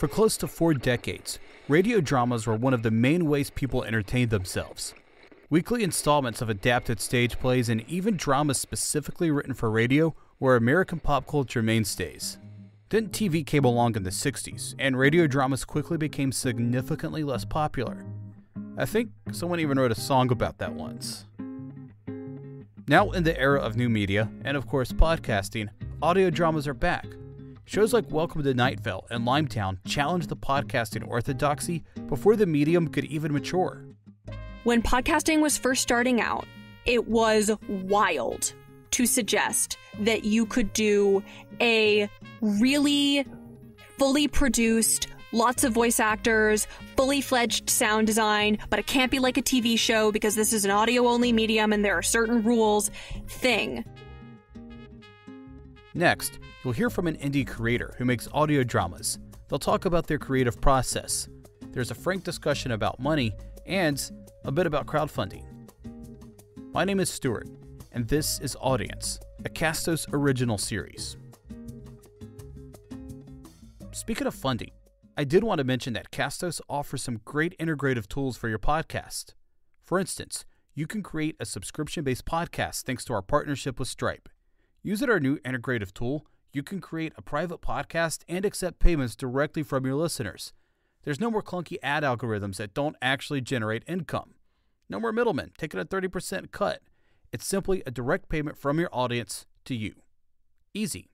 For close to four decades, radio dramas were one of the main ways people entertained themselves. Weekly installments of adapted stage plays and even dramas specifically written for radio were American pop culture mainstays. Then TV came along in the 60s, and radio dramas quickly became significantly less popular. I think someone even wrote a song about that once. Now, in the era of new media, and of course podcasting, audio dramas are back. Shows like Welcome to Night Vale and Limetown challenged the podcasting orthodoxy before the medium could even mature. When podcasting was first starting out, it was wild to suggest that you could do a really fully produced, lots of voice actors, fully fledged sound design, but it can't be like a TV show because this is an audio only medium and there are certain rules thing. Next, you'll hear from an indie creator who makes audio dramas. They'll talk about their creative process. There's a frank discussion about money and a bit about crowdfunding. My name is Stuart, and this is Audience, a Castos original series. Speaking of funding, I did want to mention that Castos offers some great integrative tools for your podcast. For instance, you can create a subscription based podcast thanks to our partnership with Stripe. Using our new integrative tool, you can create a private podcast and accept payments directly from your listeners. There's no more clunky ad algorithms that don't actually generate income. No more middlemen taking a 30% cut. It's simply a direct payment from your audience to you. Easy.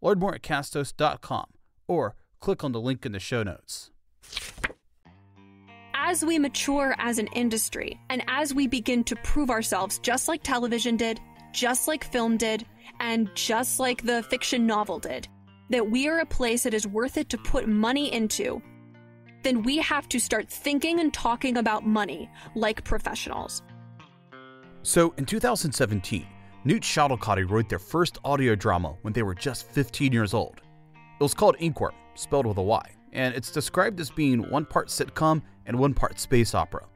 Learn more at castos.com or click on the link in the show notes. As we mature as an industry and as we begin to prove ourselves just like television did, just like film did, and just like the fiction novel did, that we are a place that is worth it to put money into, then we have to start thinking and talking about money like professionals. So, in 2017, Newt Schottlekote wrote their first audio drama when they were just 15 years old. It was called Inkwyrm, spelled with a Y, and it's described as being one part sitcom and one part space opera.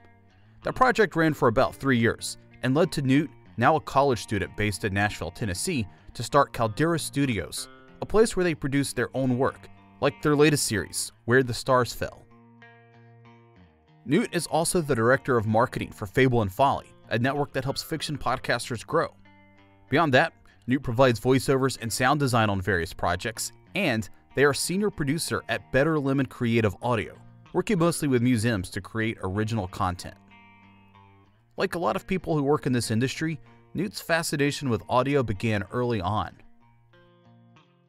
The project ran for about three years and led to Newt now a college student based in Nashville, Tennessee, to start Caldera Studios, a place where they produce their own work, like their latest series, Where the Stars Fell. Newt is also the director of marketing for Fable and Folly, a network that helps fiction podcasters grow. Beyond that, Newt provides voiceovers and sound design on various projects, and they are senior producer at Better Lemon Creative Audio, working mostly with museums to create original content. Like a lot of people who work in this industry, Newt's fascination with audio began early on.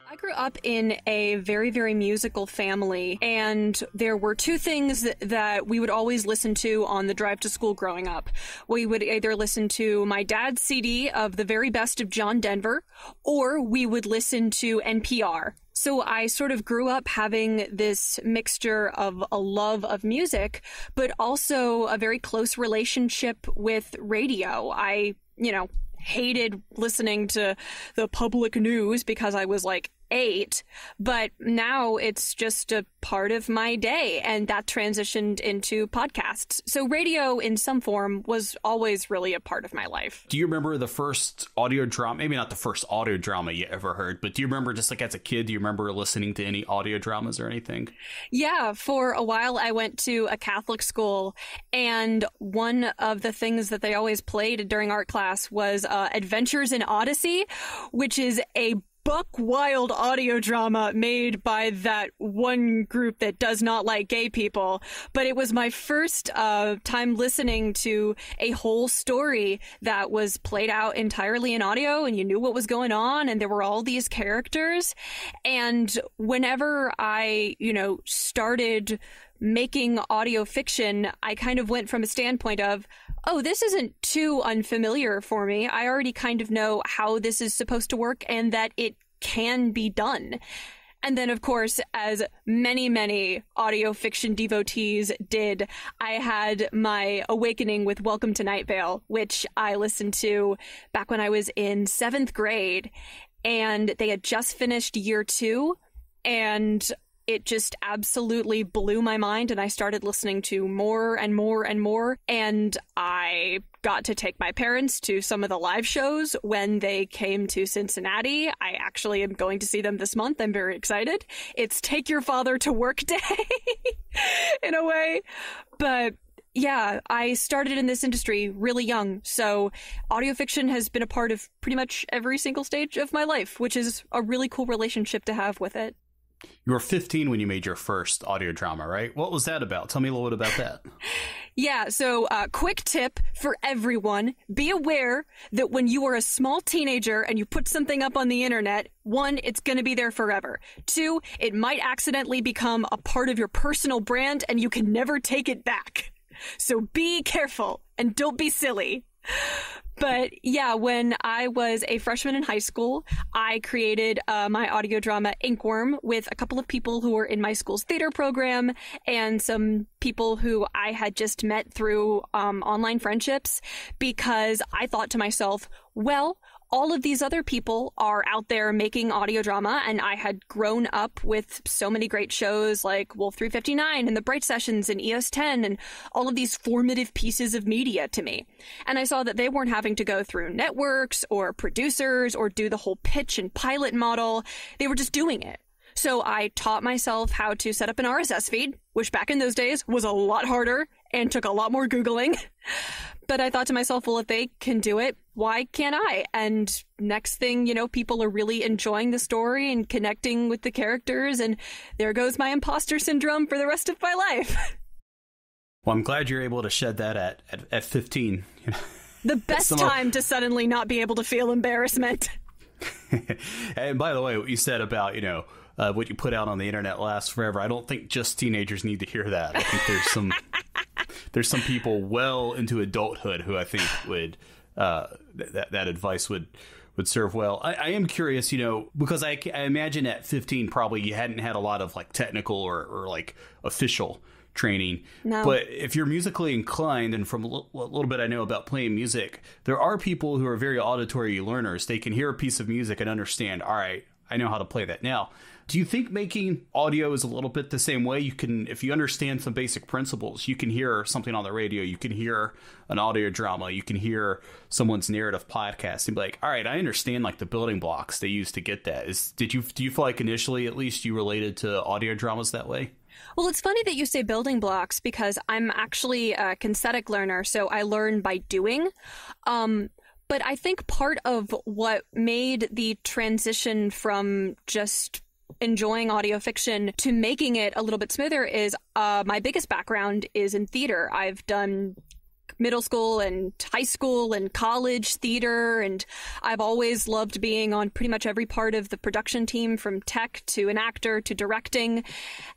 I grew up in a very, very musical family, and there were two things that, we would always listen to on the drive to school growing up. We would either listen to my dad's CD of the very best of John Denver, or we would listen to NPR. So I sort of grew up having this mixture of a love of music, but also a very close relationship with radio. I, you know, hated listening to the public news because I was like eight, but now it's just a part of my day. And that transitioned into podcasts. So radio in some form was always really a part of my life. Do you remember the first audio drama? Maybe not the first audio drama you ever heard, but do you remember just like as a kid, do you remember listening to any audio dramas or anything? Yeah. For a while, I went to a Catholic school, and one of the things that they always played during art class was uh, Adventures in Odyssey, which is a buck wild audio drama made by that one group that does not like gay people. But it was my first uh, time listening to a whole story that was played out entirely in audio and you knew what was going on and there were all these characters. And whenever I, you know, started making audio fiction, I kind of went from a standpoint of, oh, this isn't too unfamiliar for me. I already kind of know how this is supposed to work and that it can be done. And then, of course, as many, many audio fiction devotees did, I had my awakening with Welcome to Night Vale, which I listened to back when I was in seventh grade. And they had just finished year two. And it just absolutely blew my mind and I started listening to more and more and more and I got to take my parents to some of the live shows when they came to Cincinnati. I actually am going to see them this month. I'm very excited. It's take your father to work day in a way. But yeah, I started in this industry really young. So audio fiction has been a part of pretty much every single stage of my life, which is a really cool relationship to have with it. You were 15 when you made your first audio drama, right? What was that about? Tell me a little bit about that. yeah, so uh, quick tip for everyone be aware that when you are a small teenager and you put something up on the internet, one, it's going to be there forever. Two, it might accidentally become a part of your personal brand and you can never take it back. So be careful and don't be silly. But yeah, when I was a freshman in high school, I created uh, my audio drama Inkwyrm with a couple of people who were in my school's theater program and some people who I had just met through um, online friendships because I thought to myself, well, all of these other people are out there making audio drama, and I had grown up with so many great shows like Wolf 359 and The Bright Sessions and EOS 10 and all of these formative pieces of media to me. And I saw that they weren't having to go through networks or producers or do the whole pitch and pilot model. They were just doing it. So I taught myself how to set up an RSS feed, which back in those days was a lot harder and took a lot more Googling. But I thought to myself, well, if they can do it, why can't I? And next thing, you know, people are really enjoying the story and connecting with the characters. And there goes my imposter syndrome for the rest of my life. Well, I'm glad you're able to shed that at, at, at 15. the best time to suddenly not be able to feel embarrassment. and by the way, what you said about, you know, uh, what you put out on the internet lasts forever. I don't think just teenagers need to hear that. I think there's some there's some people well into adulthood who I think would uh, that that advice would would serve well. I, I am curious, you know, because I, I, imagine at 15 probably you hadn't had a lot of like technical or, or like official training. No. But if you're musically inclined, and from a a little bit I know about playing music, there are people who are very auditory learners. They can hear a piece of music and understand, all right, I know how to play that now. Do you think making audio is a little bit the same way? You can, if you understand some basic principles, you can hear something on the radio, you can hear an audio drama, you can hear someone's narrative podcast, and be like, all right, I understand like the building blocks they use to get that. Is did you do you feel like initially at least you related to audio dramas that way? Well, it's funny that you say building blocks because I'm actually a kinesthetic learner, so I learn by doing. Um, but I think part of what made the transition from just enjoying audio fiction to making it a little bit smoother is uh, my biggest background is in theater. I've done middle school and high school and college theater and I've always loved being on pretty much every part of the production team from tech to an actor to directing.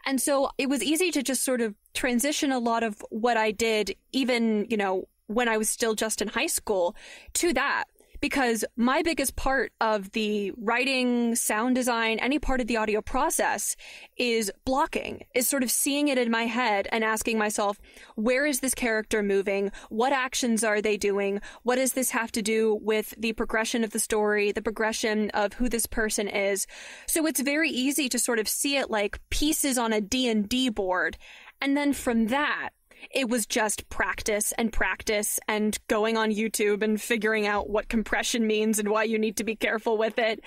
And so it was easy to just sort of transition a lot of what I did even, you know, when I was still just in high school to that because my biggest part of the writing, sound design, any part of the audio process is blocking, is sort of seeing it in my head and asking myself, where is this character moving? What actions are they doing? What does this have to do with the progression of the story, the progression of who this person is? So it's very easy to sort of see it like pieces on a D&D board. And then from that, it was just practice and practice and going on YouTube and figuring out what compression means and why you need to be careful with it.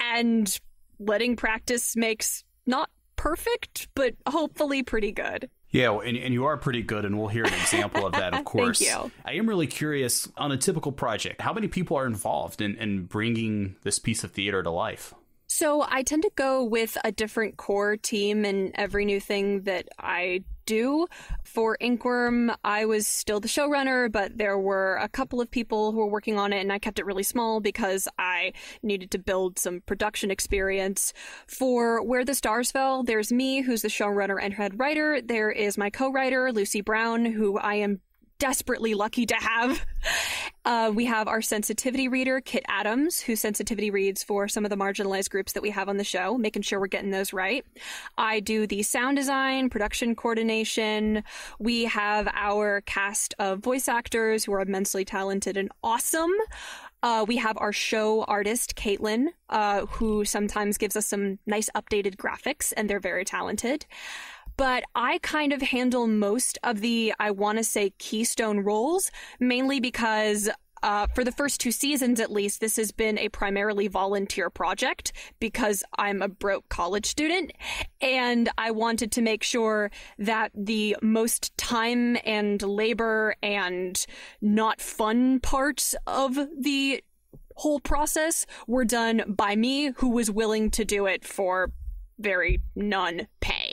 And letting practice makes not perfect, but hopefully pretty good. Yeah, and, and you are pretty good, and we'll hear an example of that, of course. Thank you. I am really curious on a typical project, how many people are involved in, in bringing this piece of theater to life? So I tend to go with a different core team in every new thing that I do. For Inkwyrm, I was still the showrunner, but there were a couple of people who were working on it, and I kept it really small because I needed to build some production experience. For Where the Stars Fell, there's me, who's the showrunner and head writer. There is my co writer, Lucy Brown, who I am desperately lucky to have. Uh, we have our sensitivity reader, Kit Adams, who sensitivity reads for some of the marginalized groups that we have on the show, making sure we're getting those right. I do the sound design, production coordination. We have our cast of voice actors who are immensely talented and awesome. Uh, we have our show artist, Caitlin, uh, who sometimes gives us some nice updated graphics, and they're very talented. But I kind of handle most of the, I want to say, keystone roles, mainly because uh, for the first two seasons at least, this has been a primarily volunteer project because I'm a broke college student. And I wanted to make sure that the most time and labor and not fun parts of the whole process were done by me, who was willing to do it for very none pay.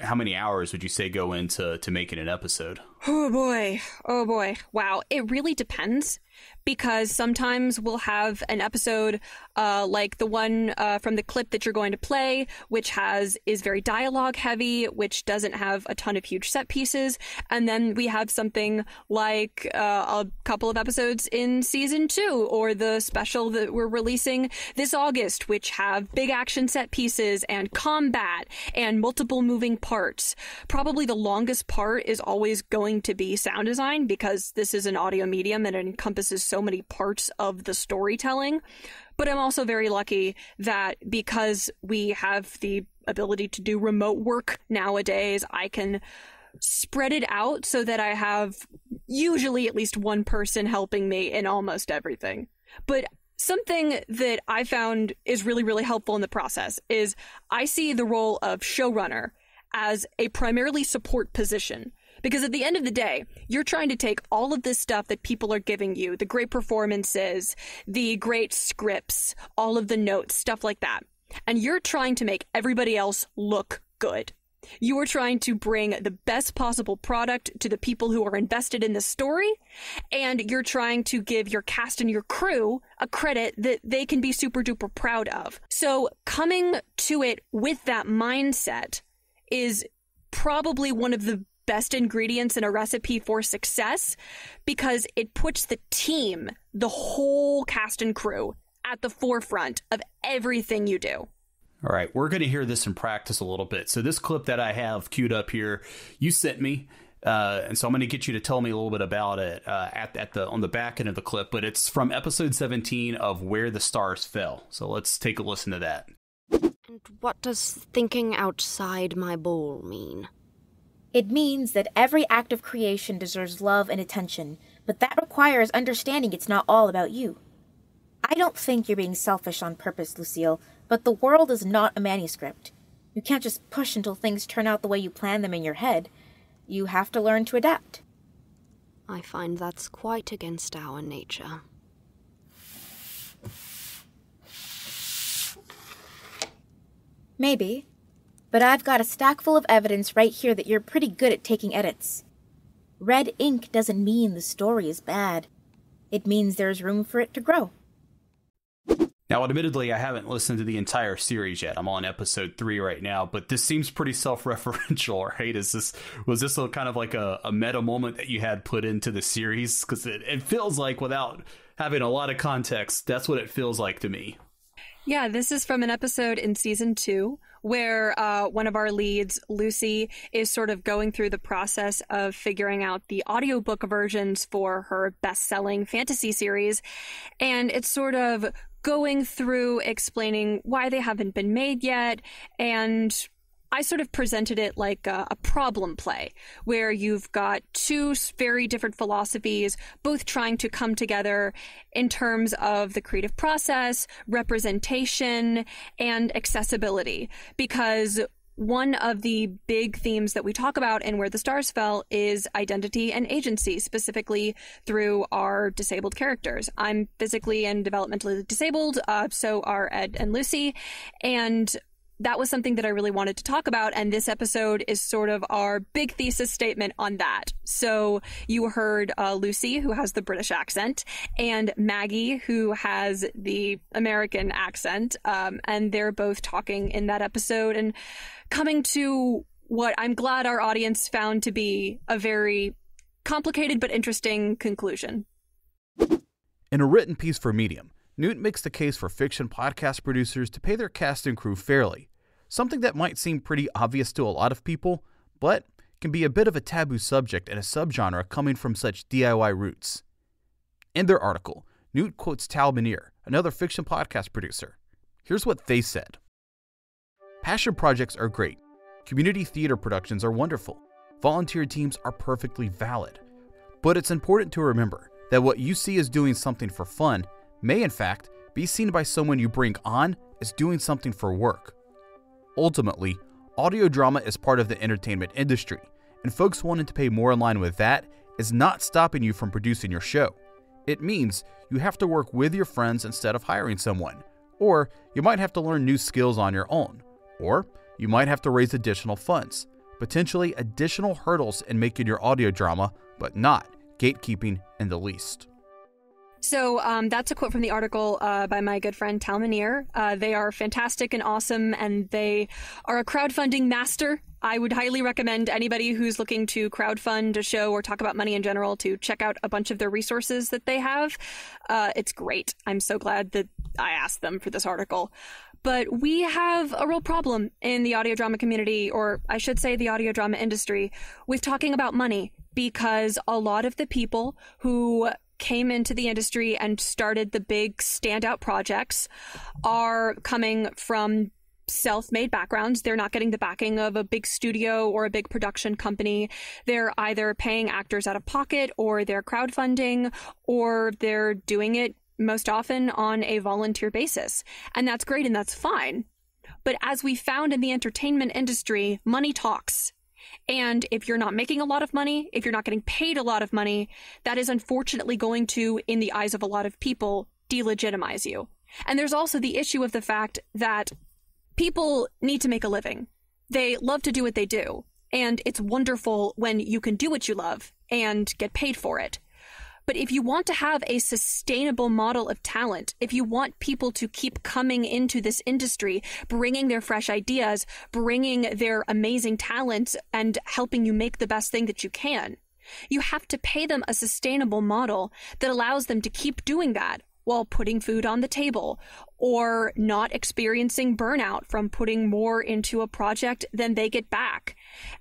How many hours would you say go into to making an episode? Oh boy. Oh boy. Wow. It really depends because sometimes we'll have an episode uh, like the one uh, from the clip that you're going to play, which has is very dialogue heavy, which doesn't have a ton of huge set pieces, and then we have something like uh, a couple of episodes in season two, or the special that we're releasing this August, which have big action set pieces and combat and multiple moving parts. Probably the longest part is always going to be sound design because this is an audio medium and it encompasses so many parts of the storytelling. But I'm also very lucky that because we have the ability to do remote work nowadays, I can spread it out so that I have usually at least one person helping me in almost everything. But something that I found is really, really helpful in the process is I see the role of showrunner as a primarily support position. Because at the end of the day, you're trying to take all of this stuff that people are giving you, the great performances, the great scripts, all of the notes, stuff like that, and you're trying to make everybody else look good. You are trying to bring the best possible product to the people who are invested in the story, and you're trying to give your cast and your crew a credit that they can be super duper proud of. So, coming to it with that mindset is probably one of the best ingredients in a recipe for success because it puts the team, the whole cast and crew, at the forefront of everything you do. All right, we're going to hear this in practice a little bit. So, this clip that I have queued up here, you sent me. Uh, and so I'm going to get you to tell me a little bit about it uh, at, at the on the back end of the clip, but it's from episode 17 of Where the Stars Fell. So let's take a listen to that. And what does thinking outside my bowl mean? It means that every act of creation deserves love and attention, but that requires understanding it's not all about you. I don't think you're being selfish on purpose, Lucille, but the world is not a manuscript. You can't just push until things turn out the way you plan them in your head. You have to learn to adapt. I find that's quite against our nature. Maybe, but I've got a stack full of evidence right here that you're pretty good at taking edits. Red ink doesn't mean the story is bad. It means there's room for it to grow. Now, admittedly, I haven't listened to the entire series yet. I'm on episode three right now, but this seems pretty self-referential, right? Is this was this a kind of like a, a meta moment that you had put into the series? Because it, it feels like, without having a lot of context, that's what it feels like to me. Yeah, this is from an episode in season two where uh, one of our leads, Lucy, is sort of going through the process of figuring out the audiobook versions for her best selling fantasy series. And it's sort of going through explaining why they haven't been made yet and I sort of presented it like a, a, problem play where you've got two very different philosophies, both trying to come together in terms of the creative process, representation, and accessibility. Because one of the big themes that we talk about in Where the Stars Fell is identity and agency, specifically through our disabled characters. I'm physically and developmentally disabled, uh, so are Ed and Lucy. And that was something that I really wanted to talk about. And this episode is sort of our big thesis statement on that. So you heard uh, Lucy, who has the British accent, and Maggie, who has the American accent. Um, and they're both talking in that episode and coming to what I'm glad our audience found to be a very complicated but interesting conclusion. In a written piece for Medium, Newt makes the case for fiction podcast producers to pay their cast and crew fairly, something that might seem pretty obvious to a lot of people, but can be a bit of a taboo subject in a subgenre coming from such DIY roots. In their article, Newt quotes Tal Minear, another fiction podcast producer. Here's what they said Passion projects are great. Community theater productions are wonderful. Volunteer teams are perfectly valid. But it's important to remember that what you see as doing something for fun may, in fact, be seen by someone you bring on as doing something for work. Ultimately, audio drama is part of the entertainment industry, and folks wanting to pay more in line with that is not stopping you from producing your show. It means you have to work with your friends instead of hiring someone, or you might have to learn new skills on your own, or you might have to raise additional funds, potentially additional hurdles in making your audio drama, but not gatekeeping in the least. So um, that's a quote from the article uh, by my good friend Tal Minear. Uh, they are fantastic and awesome, and they are a crowdfunding master. I would highly recommend anybody who's looking to crowdfund a show or talk about money in general to check out a bunch of their resources that they have. Uh, it's great. I'm so glad that I asked them for this article. But we have a real problem in the audio drama community, or I should say the audio drama industry, with talking about money because a lot of the people who came into the industry and started the big standout projects are coming from self-made backgrounds. They're not getting the backing of a big studio or a big production company. They're either paying actors out of pocket or they're crowdfunding or they're doing it most often on a volunteer basis. And that's great and that's fine. But as we found in the entertainment industry, money talks. And if you're not making a lot of money, if you're not getting paid a lot of money, that is unfortunately going to, in the eyes of a lot of people, delegitimize you. And there's also the issue of the fact that people need to make a living. They love to do what they do. And it's wonderful when you can do what you love and get paid for it. But if you want to have a sustainable model of talent, if you want people to keep coming into this industry, bringing their fresh ideas, bringing their amazing talents, and helping you make the best thing that you can, you have to pay them a sustainable model that allows them to keep doing that while putting food on the table or not experiencing burnout from putting more into a project than they get back.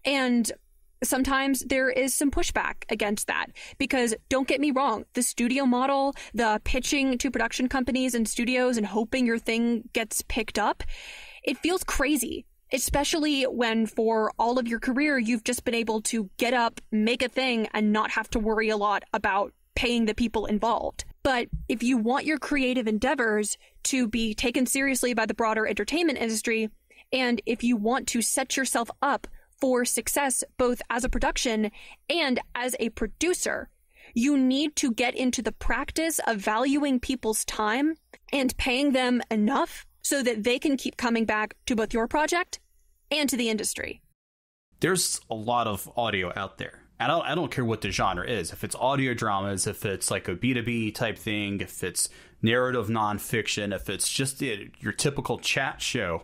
And sometimes there is some pushback against that because don't get me wrong the studio model the pitching to production companies and studios and hoping your thing gets picked up it feels crazy especially when for all of your career you've just been able to get up make a thing and not have to worry a lot about paying the people involved. But if you want your creative endeavors to be taken seriously by the broader entertainment industry and if you want to set yourself up for success, both as a production and as a producer. You need to get into the practice of valuing people's time and paying them enough so that they can keep coming back to both your project and to the industry. There's a lot of audio out there. I don't, I don't care what the genre is. If it's audio dramas, if it's like a B2B type thing, if it's narrative nonfiction, if it's just your typical chat show,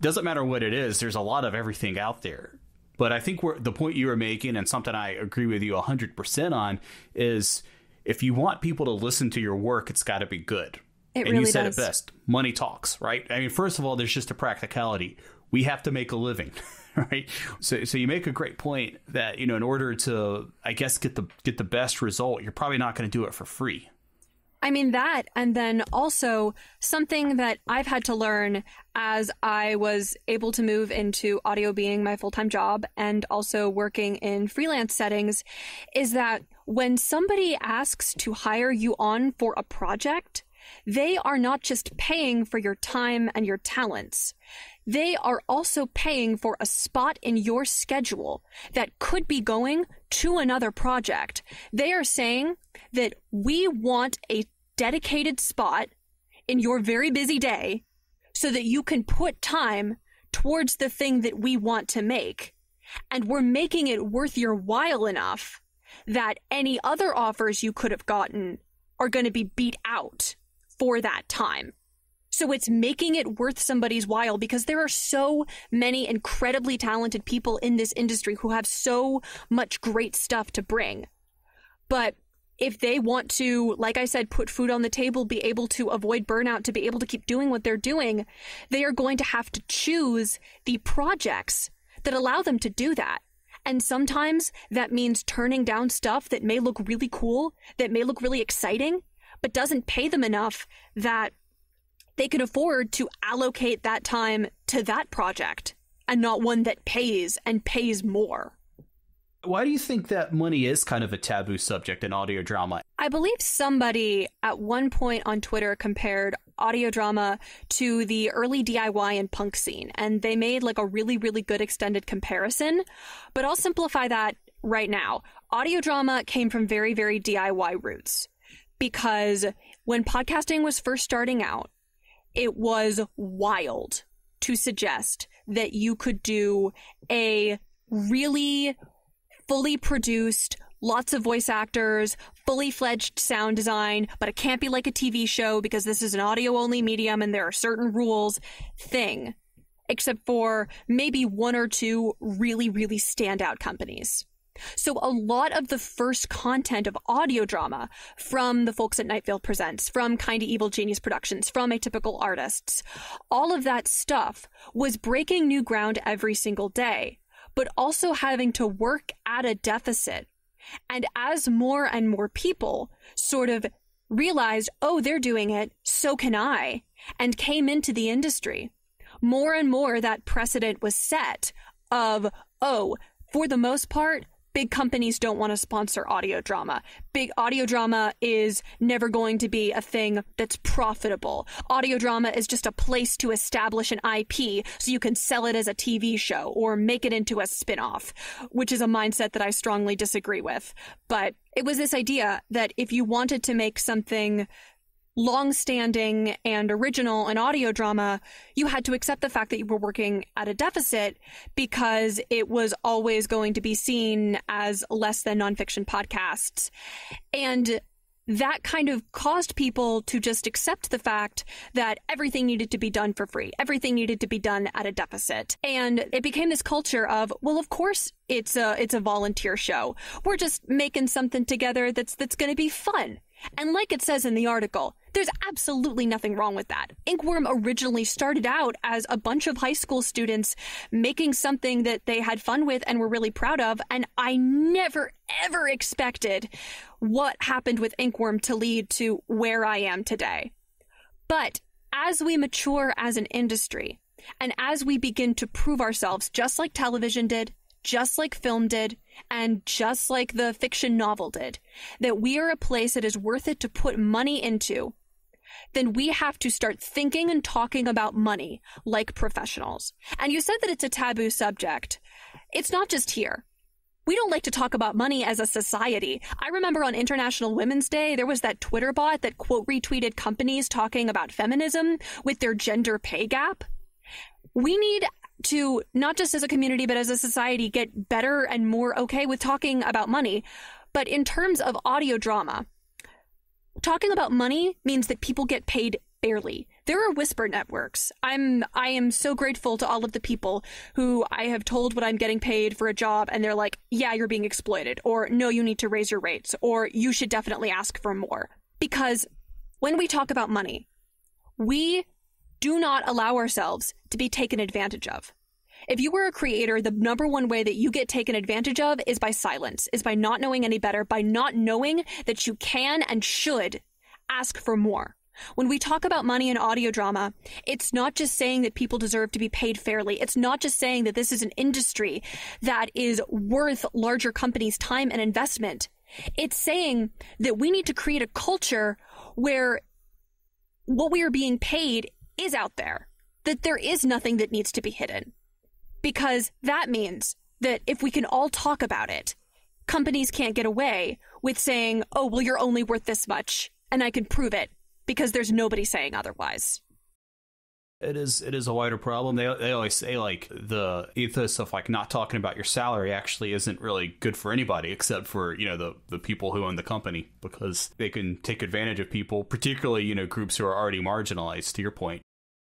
doesn't matter what it is, there's a lot of everything out there. But I think the point you were making, and something I agree with you 100% on, is if you want people to listen to your work, it's got to be good. It and really you said does. it best money talks, right? I mean, first of all, there's just a practicality. We have to make a living. Right, so so you make a great point that you know in order to I guess get the get the best result, you're probably not going to do it for free. I mean, that, and then also something that I've had to learn as I was able to move into audio being my full time job and also working in freelance settings is that when somebody asks to hire you on for a project, they are not just paying for your time and your talents. They are also paying for a spot in your schedule that could be going to another project. They are saying that we want a dedicated spot in your very busy day so that you can put time towards the thing that we want to make. And we're making it worth your while enough that any other offers you could have gotten are going to be beat out for that time. So it's making it worth somebody's while because there are so many incredibly talented people in this industry who have so much great stuff to bring. But if they want to, like I said, put food on the table, be able to avoid burnout, to be able to keep doing what they're doing, they are going to have to choose the projects that allow them to do that. And sometimes that means turning down stuff that may look really cool, that may look really exciting, but doesn't pay them enough that they can afford to allocate that time to that project and not one that pays and pays more. Why do you think that money is kind of a taboo subject in audio drama? I believe somebody at one point on Twitter compared audio drama to the early DIY and punk scene, and they made like a really, really good extended comparison. But I'll simplify that right now. Audio drama came from very, very DIY roots because when podcasting was first starting out, it was wild to suggest that you could do a really fully produced, lots of voice actors, fully fledged sound design, but it can't be like a TV show because this is an audio only medium and there are certain rules thing, except for maybe one or two really, really standout companies. So a lot of the first content of audio drama from the folks at Night Vale Presents, from Kinda Evil Genius Productions, from Atypical Artists, all of that stuff was breaking new ground every single day, but also having to work at a deficit. And as more and more people sort of realized, oh, they're doing it, so can I, and came into the industry, more and more that precedent was set of, oh, for the most part, big companies don't want to sponsor audio drama. Big audio drama is never going to be a thing that's profitable. Audio drama is just a place to establish an IP so you can sell it as a TV show or make it into a spin-off, which is a mindset that I strongly disagree with. But it was this idea that if you wanted to make something long-standing and original in audio drama, you had to accept the fact that you were working at a deficit because it was always going to be seen as less than nonfiction podcasts. And that kind of caused people to just accept the fact that everything needed to be done for free. Everything needed to be done at a deficit. And it became this culture of, well, of course it's a, it's a volunteer show. We're just making something together that's, that's going to be fun. And like it says in the article, there's absolutely nothing wrong with that. Inkwyrm originally started out as a bunch of high school students making something that they had fun with and were really proud of. And I never, ever expected what happened with Inkwyrm to lead to where I am today. But as we mature as an industry, and as we begin to prove ourselves, just like television did, just like film did, and just like the fiction novel did, that we are a place that is worth it to put money into, then we have to start thinking and talking about money like professionals. And you said that it's a taboo subject. It's not just here. We don't like to talk about money as a society. I remember on International Women's Day, there was that Twitter bot that quote retweeted companies talking about feminism with their gender pay gap. We need to not just as a community, but as a society get better and more okay with talking about money. But in terms of audio drama, talking about money means that people get paid fairly. There are whisper networks. I'm I am so grateful to all of the people who I have told what I'm getting paid for a job and they're like, "Yeah, you're being exploited," or "No, you need to raise your rates," or "You should definitely ask for more." Because when we talk about money, we do not allow ourselves to be taken advantage of. If you were a creator, the number one way that you get taken advantage of is by silence, is by not knowing any better, by not knowing that you can and should ask for more. When we talk about money in audio drama, it's not just saying that people deserve to be paid fairly. It's not just saying that this is an industry that is worth larger companies' time and investment. It's saying that we need to create a culture where what we are being paid is out there, that there is nothing that needs to be hidden. Because that means that if we can all talk about it, companies can't get away with saying, oh, well, you're only worth this much, and I can prove it because there's nobody saying otherwise. It is it is a wider problem. They they always say like the ethos of like not talking about your salary actually isn't really good for anybody except for you know the the people who own the company because they can take advantage of people, particularly you know groups who are already marginalized. To your point,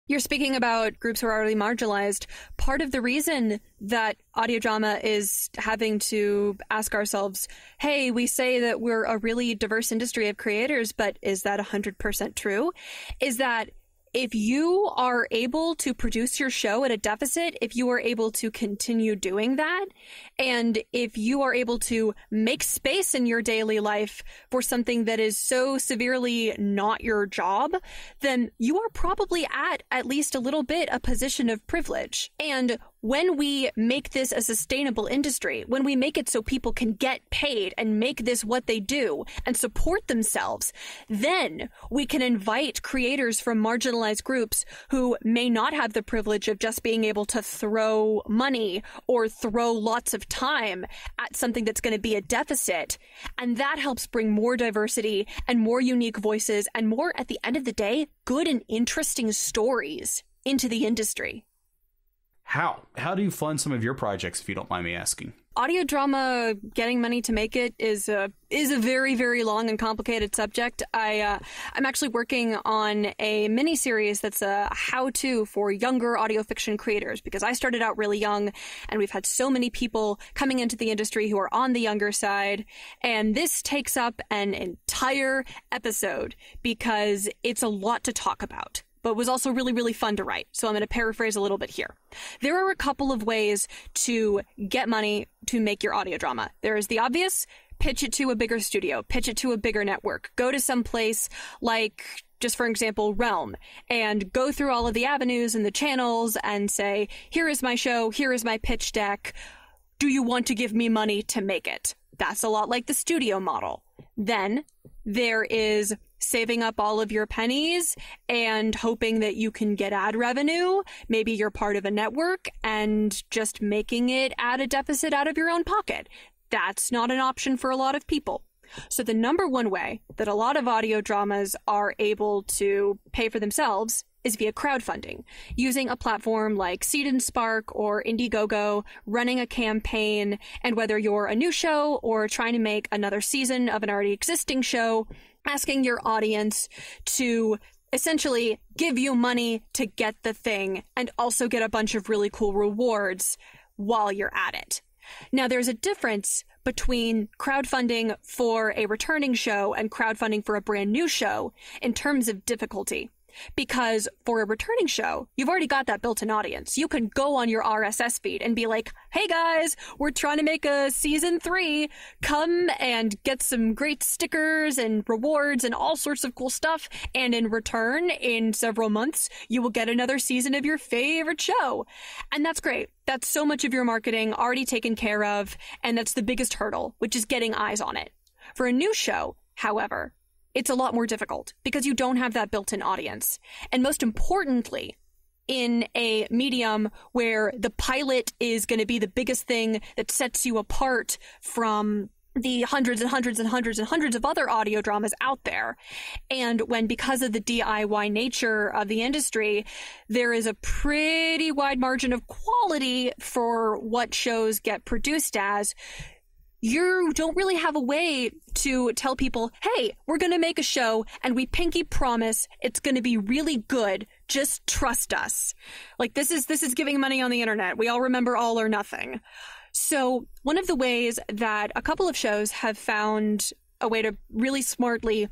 you're speaking about groups who are already marginalized. Part of the reason that audio drama is having to ask ourselves, hey, we say that we're a really diverse industry of creators, but is that 100% true? Is that if you are able to produce your show at a deficit, if you are able to continue doing that, and if you are able to make space in your daily life for something that is so severely not your job, then you are probably at at least a little bit a position of privilege. And when we make this a sustainable industry, when we make it so people can get paid and make this what they do and support themselves, then we can invite creators from marginalized groups who may not have the privilege of just being able to throw money or throw lots of time at something that's going to be a deficit. And that helps bring more diversity and more unique voices and more, at the end of the day, good and interesting stories into the industry. How? How do you fund some of your projects, if you don't mind me asking? Audio drama, getting money to make it is a is a very very long and complicated subject. I uh, I'm actually working on a mini series that's a how to for younger audio fiction creators because I started out really young, and we've had so many people coming into the industry who are on the younger side, and this takes up an entire episode because it's a lot to talk about but was also really, really fun to write. So I'm going to paraphrase a little bit here. There are a couple of ways to get money to make your audio drama. There is the obvious, pitch it to a bigger studio, pitch it to a bigger network, go to some place like just for example, Realm, and go through all of the avenues and the channels and say, here is my show, here is my pitch deck. Do you want to give me money to make it? That's a lot like the studio model. Then there is saving up all of your pennies and hoping that you can get ad revenue. Maybe you're part of a network and just making it at a deficit out of your own pocket. That's not an option for a lot of people. So the number one way that a lot of audio dramas are able to pay for themselves is via crowdfunding, using a platform like Seed and Spark or Indiegogo, running a campaign, and whether you're a new show or trying to make another season of an already existing show, asking your audience to essentially give you money to get the thing and also get a bunch of really cool rewards while you're at it. Now, there's a difference between crowdfunding for a returning show and crowdfunding for a brand new show in terms of difficulty. Because for a returning show, you've already got that built in audience. You can go on your RSS feed and be like, hey guys, we're trying to make a season three. Come and get some great stickers and rewards and all sorts of cool stuff. And in return, in several months, you will get another season of your favorite show. And that's great. That's so much of your marketing already taken care of. And that's the biggest hurdle, which is getting eyes on it. For a new show, however, it's a lot more difficult because you don't have that built in audience. And most importantly, in a medium where the pilot is going to be the biggest thing that sets you apart from the hundreds and hundreds and hundreds and hundreds of other audio dramas out there. And when, because of the DIY nature of the industry, there is a pretty wide margin of quality for what shows get produced as, you don't really have a way to tell people, hey, we're going to make a show and we pinky promise it's going to be really good. Just trust us. Like this is, this is giving money on the internet. We all remember all or nothing. So one of the ways that a couple of shows have found a way to really smartly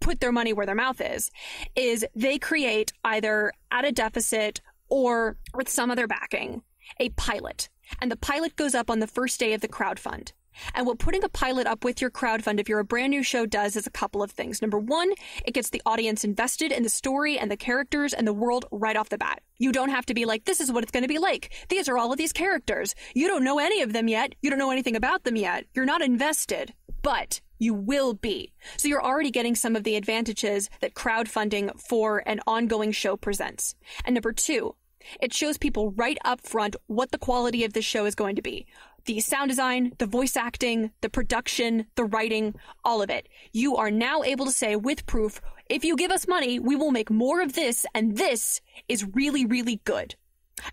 put their money where their mouth is, is they create either at a deficit or with some other backing, a pilot. And the pilot goes up on the first day of the crowdfund. And what putting a pilot up with your crowdfund if you're a brand new show does is a couple of things. Number one, it gets the audience invested in the story and the characters and the world right off the bat. You don't have to be like, this is what it's going to be like. These are all of these characters. You don't know any of them yet. You don't know anything about them yet. You're not invested, but you will be. So you're already getting some of the advantages that crowdfunding for an ongoing show presents. And number two, it shows people right up front what the quality of the show is going to be the sound design, the voice acting, the production, the writing, all of it. You are now able to say with proof, if you give us money, we will make more of this, and this is really, really good.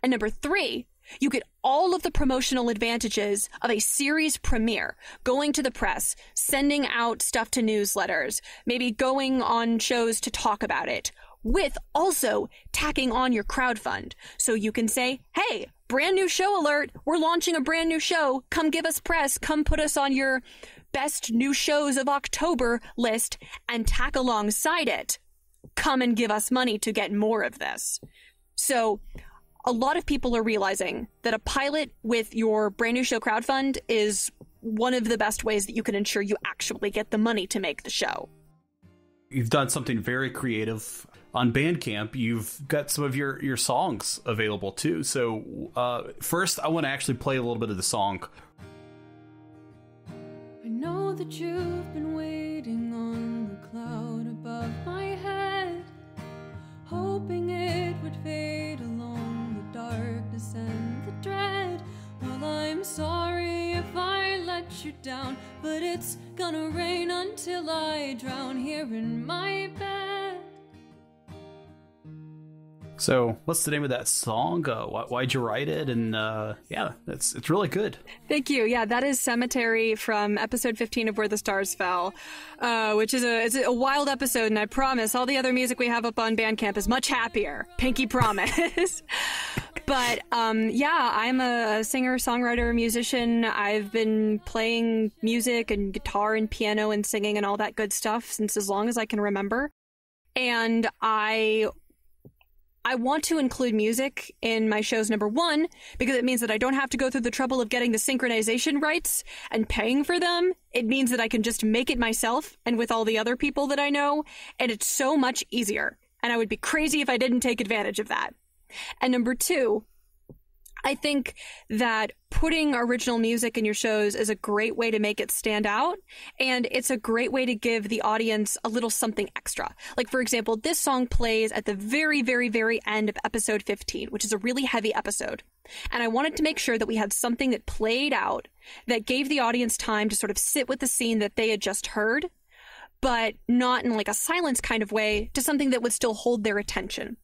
And number three, you get all of the promotional advantages of a series premiere, going to the press, sending out stuff to newsletters, maybe going on shows to talk about it, with also tacking on your crowd fund. So you can say, hey, brand new show alert. We're launching a brand new show. Come give us press. Come put us on your best new shows of October list and tack alongside it come and give us money to get more of this. So a lot of people are realizing that a pilot with your brand new show crowdfund is one of the best ways that you can ensure you actually get the money to make the show. You've done something very creative on Bandcamp. You've got some of your your songs available too. So uh, first, I want to actually play a little bit of the song. I know that you've been waiting on the cloud above my head, hoping it would fade along the darkness and the dread. Well, I'm sorry if I let you down, but it's gonna rain until I drown here in my bed. So, what's the name of that song? Uh, why, why'd you write it? And uh, yeah, it's it's really good. Thank you. Yeah, that is Cemetery from episode 15 of Where the Stars Fell, uh, which is a, it's a wild episode, and I promise all the other music we have up on Bandcamp is much happier. Pinky promise. but um, yeah, I'm a singer, songwriter, musician. I've been playing music and guitar and piano and singing and all that good stuff since as long as I can remember. And I I want to include music in my shows number one because it means that I don't have to go through the trouble of getting the synchronization rights and paying for them. It means that I can just make it myself and with all the other people that I know, and it's so much easier. And I would be crazy if I didn't take advantage of that. And number two, I think that putting original music in your shows is a great way to make it stand out. And it's a great way to give the audience a little something extra. Like, for example, this song plays at the very, very, very end of episode 15, which is a really heavy episode. And I wanted to make sure that we had something that played out that gave the audience time to sort of sit with the scene that they had just heard, but not in like a silence kind of way to something that would still hold their attention.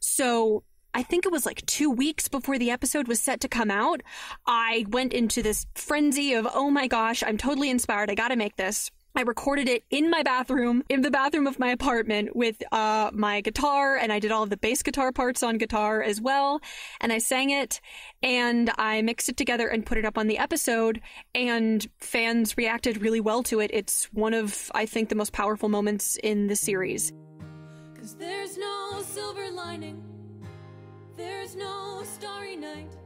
So I think it was like two weeks before the episode was set to come out. I went into this frenzy of, oh my gosh, I'm totally inspired. I gotta make this. I recorded it in my bathroom, in the bathroom of my apartment with uh, my guitar, and I did all the bass guitar parts on guitar as well. And I sang it, and I mixed it together and put it up on the episode, and fans reacted really well to it. It's one of, I think, the most powerful moments in the series. Cause there's no silver lining, there's no starry night.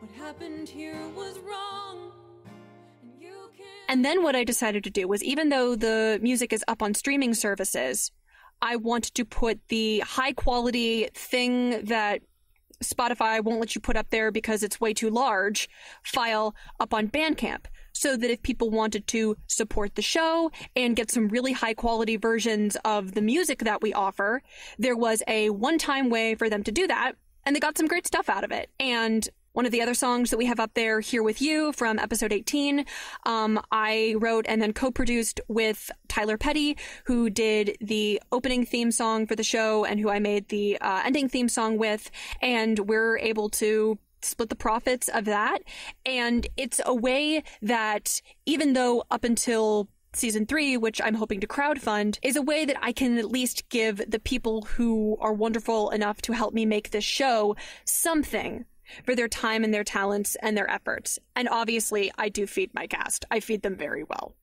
What happened here was wrong. And then what I decided to do was even though the music is up on streaming services, I wanted to put the high quality thing that Spotify won't let you put up there because it's way too large file up on Bandcamp. So that if people wanted to support the show and get some really high quality versions of the music that we offer, there was a one time way for them to do that. And they got some great stuff out of it. And one of the other songs that we have up there, Here With You, from episode 18, um, I wrote and then co produced with Tyler Petty, who did the opening theme song for the show and who I made the uh, ending theme song with. And we're able to split the profits of that. And it's a way that, even though up until season three, which I'm hoping to crowdfund, is a way that I can at least give the people who are wonderful enough to help me make this show something for their time and their talents and their efforts. And obviously, I do feed my cast. I feed them very well.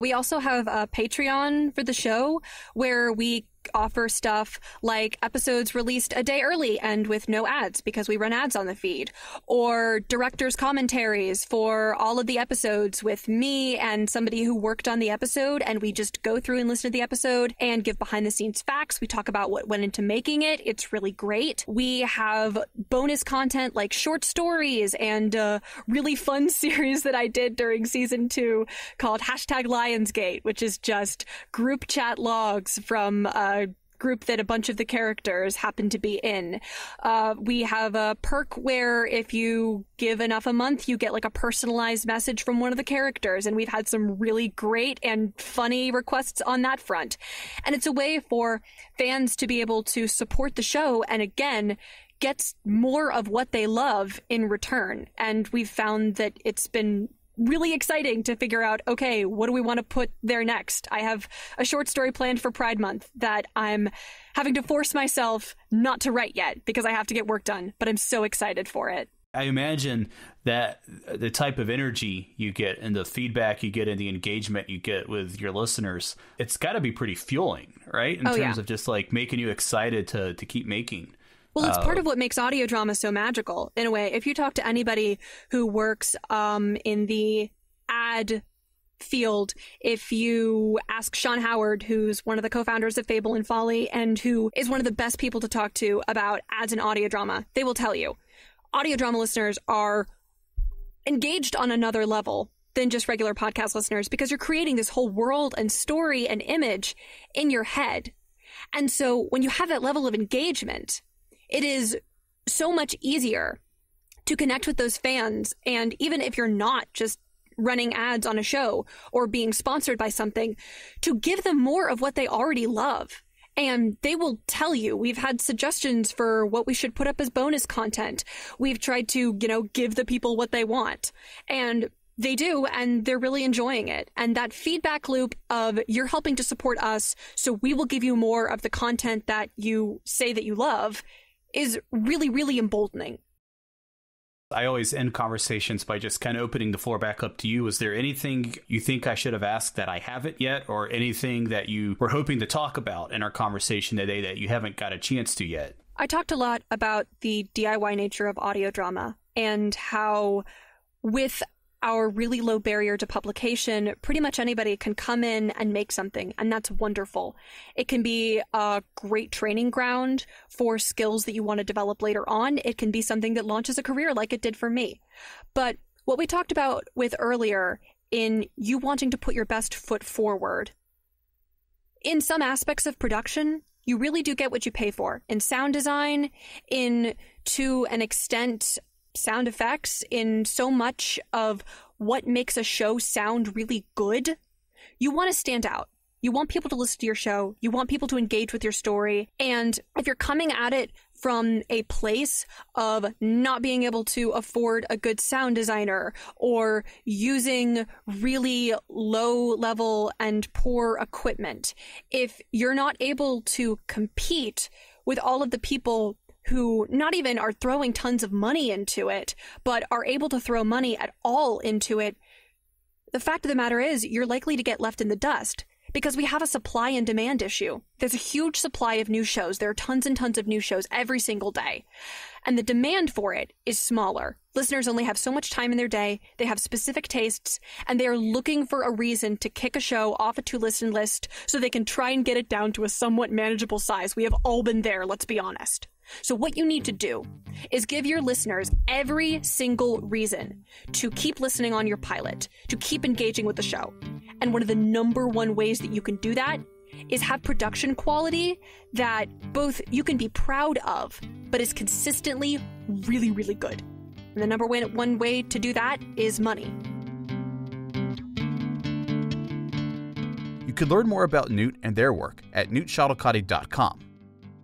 We also have a Patreon for the show where we offer stuff like episodes released a day early and with no ads because we run ads on the feed, or director's commentaries for all of the episodes with me and somebody who worked on the episode, and we just go through and listen to the episode and give behind the scenes facts. We talk about what went into making it. It's really great. We have bonus content like short stories and a really fun series that I did during season two called hashtag Lionsgate, which is just group chat logs from uh, a group that a bunch of the characters happen to be in. Uh, we have a perk where if you give enough a month, you get like a personalized message from one of the characters. And we've had some really great and funny requests on that front. And it's a way for fans to be able to support the show and again, gets more of what they love in return. And we've found that it's been really exciting to figure out okay what do we want to put there next i have a short story planned for pride month that i'm having to force myself not to write yet because i have to get work done but i'm so excited for it I imagine that the type of energy you get and the feedback you get and the engagement you get with your listeners, it's got to be pretty fueling, right? In Oh, terms yeah. of just like making you excited to to keep making. Well, it's part of what makes audio drama so magical in a way. If you talk to anybody who works um, in the ad field, if you ask Sean Howard, who's one of the co-founders of Fable and Folly and who is one of the best people to talk to about ads and audio drama, they will tell you audio drama listeners are engaged on another level than just regular podcast listeners because you're creating this whole world and story and image in your head. And so when you have that level of engagement, it is so much easier to connect with those fans. And even if you're not just running ads on a show or being sponsored by something, to give them more of what they already love. And they will tell you. We've had suggestions for what we should put up as bonus content. We've tried to, you know, give the people what they want. And they do, and they're really enjoying it. And that feedback loop of you're helping to support us, so we will give you more of the content that you say that you love is really, really emboldening. I always end conversations by just kind of opening the floor back up to you. Is there anything you think I should have asked that I haven't yet, or anything that you were hoping to talk about in our conversation today that you haven't got a chance to yet? I talked a lot about the DIY nature of audio drama and how, with our really low barrier to publication, pretty much anybody can come in and make something, and that's wonderful. It can be a great training ground for skills that you want to develop later on. It can be something that launches a career like it did for me. But what we talked about with earlier in you wanting to put your best foot forward in some aspects of production, you really do get what you pay for. In sound design, in to an extent, sound effects, in so much of what makes a show sound really good, you want to stand out. You want people to listen to your show. You want people to engage with your story. And if you're coming at it from a place of not being able to afford a good sound designer or using really low level and poor equipment, if you're not able to compete with all of the people who not even are throwing tons of money into it, but are able to throw money at all into it, the fact of the matter is you're likely to get left in the dust because we have a supply and demand issue. There's a huge supply of new shows. There are tons and tons of new shows every single day. And the demand for it is smaller. Listeners only have so much time in their day, they have specific tastes, and they are looking for a reason to kick a show off a to listen list so they can try and get it down to a somewhat manageable size. We have all been there, let's be honest. So, what you need to do is give your listeners every single reason to keep listening on your pilot, to keep engaging with the show. And one of the number one ways that you can do that is have production quality that both you can be proud of, but is consistently really, really good. And the number one, one way to do that is money. You can learn more about Newt and their work at newtschottlekote.com.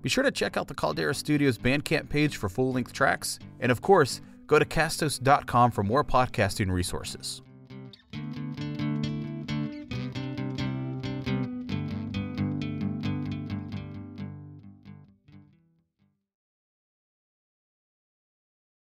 Be sure to check out the Caldera Studios Bandcamp page for full length tracks, and of course, go to castos.com for more podcasting resources.